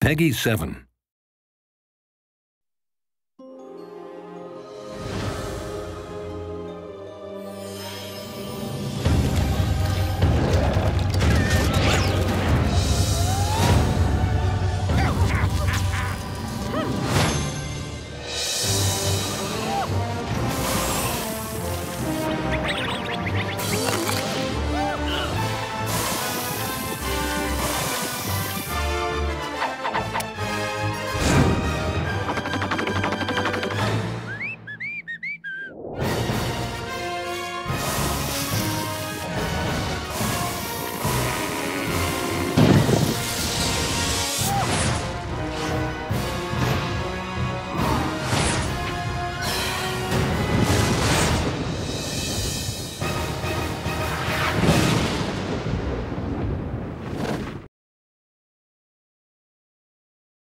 Peggy 7.